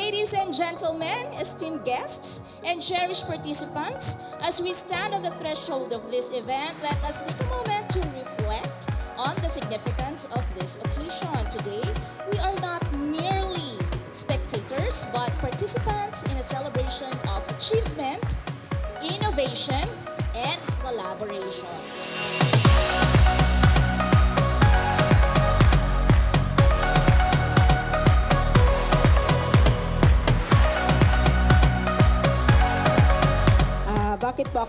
Ladies and gentlemen, esteemed guests, and cherished participants, as we stand on the threshold of this event, let us take a moment to reflect on the significance of this occasion. Today, we are not merely spectators, but participants in a celebration of achievement, innovation, and collaboration.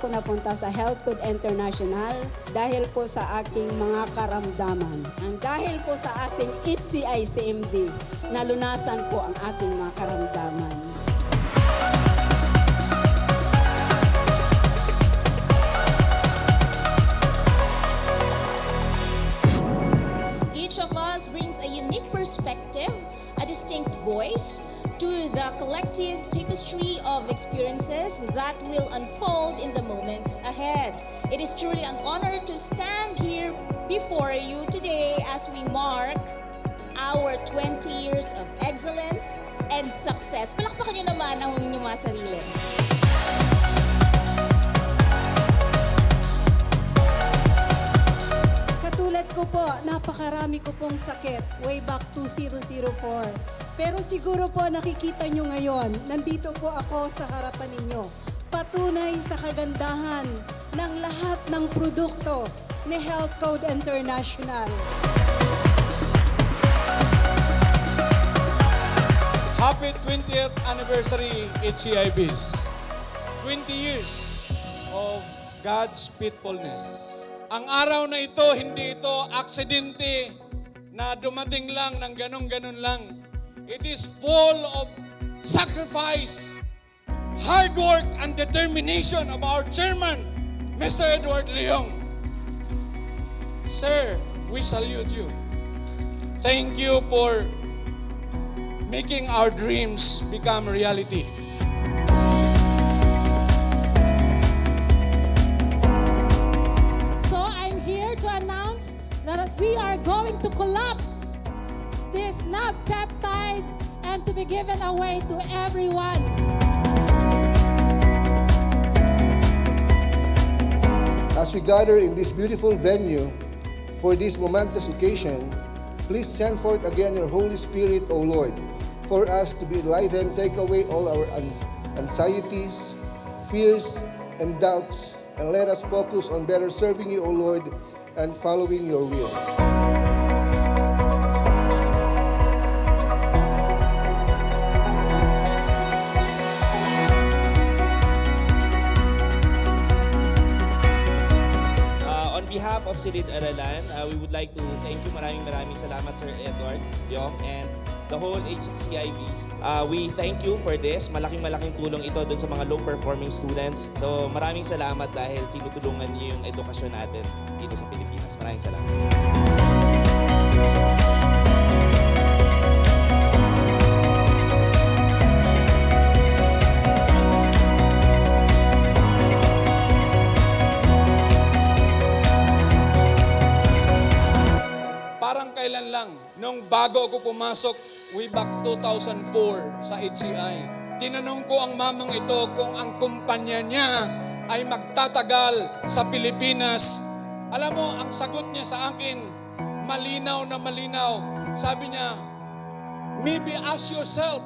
Ako napunta sa Health Code International? Dahil po sa aking mga karamdaman. Ang dahil po sa ating HCI CMD, nalunasan po ang aking mga karamdaman. Each of us brings a unique perspective, a distinct voice to the collective tapestry of experiences that will unfold in the moments ahead. It is truly an honor to stand here before you today as we mark our 20 years of excellence and success. Palakpakan nyo naman ang inyong mga sarili. Katulad ko po, napakarami ko pong sakit way back 2004. Pero siguro po nakikita nyo ngayon, nandito po ako sa harapan ninyo. Patunay sa kagandahan ng lahat ng produkto ni Health Code International. Happy 20th anniversary HCIBs. 20 years of God's faithfulness. Ang araw na ito, hindi ito aksidente na dumating lang ng ganun-ganun lang. It is full of sacrifice, hard work, and determination of our chairman, Mr. Edward Leong. Sir, we salute you. Thank you for making our dreams become reality. So I'm here to announce that we are going to collapse this NAB peptide and to be given away to everyone. As we gather in this beautiful venue for this momentous occasion, please send forth again your Holy Spirit, O Lord, for us to be enlightened, take away all our anxieties, fears, and doubts, and let us focus on better serving you, O Lord, and following your will. Silid Aralan, uh, we would like to thank you. Maraming maraming salamat, Sir Edward, Yong, and the whole HCIBs. Uh, we thank you for this. Malaking malaking tulong ito dun sa mga low-performing students. So maraming salamat dahil tinutulungan niyo yung edukasyon natin dito sa Pilipinas. Maraming salamat. Nung bago ako pumasok, way back 2004 sa HCI, tinanong ko ang mamang ito kung ang kumpanya niya ay magtatagal sa Pilipinas. Alam mo, ang sagot niya sa akin, malinaw na malinaw. Sabi niya, maybe ask yourself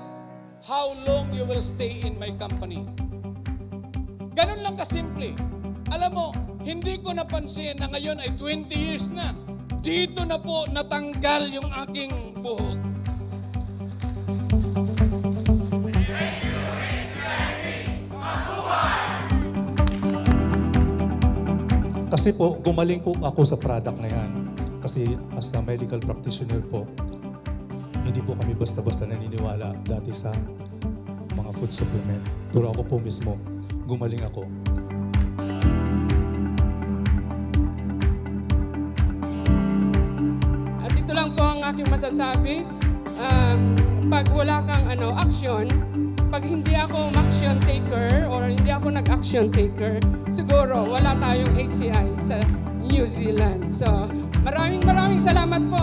how long you will stay in my company. Ganun lang kasimple. Alam mo, hindi ko napansin na ngayon ay 20 years na. Dito na po natanggal yung aking buhok. Kasi po, gumaling po ako sa product na yan. Kasi as a medical practitioner po, hindi po kami basta-basta naniniwala dati sa mga food supplement. Pero ako po mismo, gumaling ako. Aking masasabi. Um, pag wala kang ano, action, pag hindi ako action taker or hindi ako nag-action taker, siguro wala tayong HCI sa New Zealand. So, maraming maraming salamat po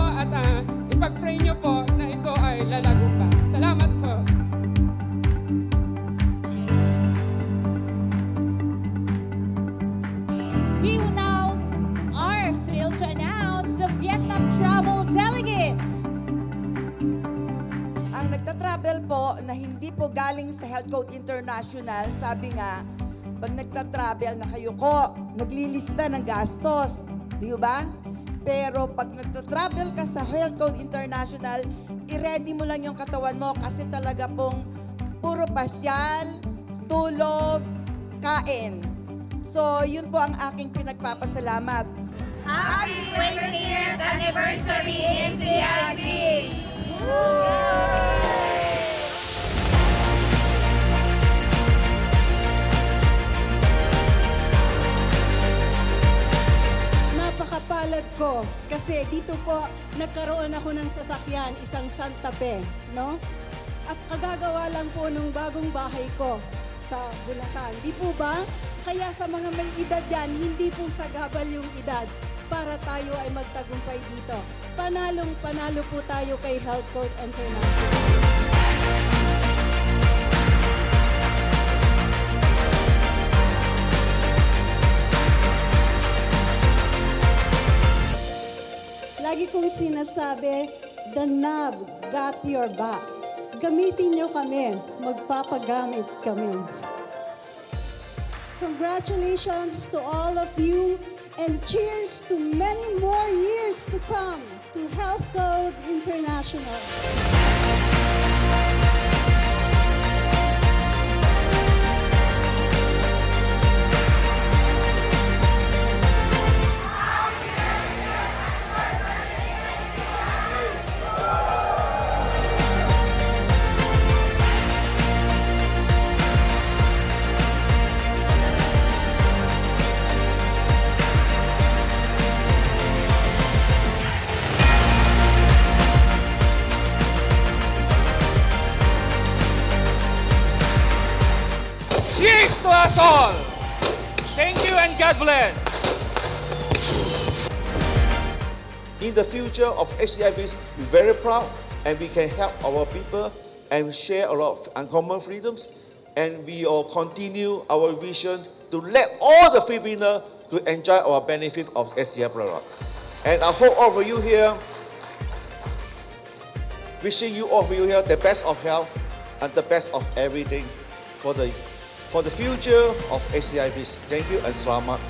nagta-travel po na hindi po galing sa Health Code International, sabi nga, pag nagta-travel na kayo ko, naglilista ng gastos. Di ba? Pero pag nagta-travel ka sa Health Code International, i-ready mo lang yung katawan mo kasi talaga pong puro pasyal, tulog, kain. So, yun po ang aking pinagpapasalamat. Happy 20th anniversary ACIB! Napakapalad dito po nagkaroon ako ng sasakyan, isang Santa Fe, no? At kagagawa lang po nung bagong bahay ko sa Bulacan. Di po ba? Kaya sa mga may edad yan, hindi po sagabal yung edad para tayo ay magtagumpay dito. Panalong panalo po tayo kay Health Code International. Kong sinasabi, the knob got your back. Gamitin nyo kami, magpapagamit kami. Congratulations to all of you and cheers to many more years to come to Health Code International. Us all! Thank you and God bless! In the future of HCIBs, we're very proud and we can help our people and share a lot of uncommon freedoms. And we all continue our vision to let all the Filipino to enjoy our benefit of SCI product. And I hope all of you here, wishing you all of you here the best of health and the best of everything for the for the future of SCIBs. Thank you and selamat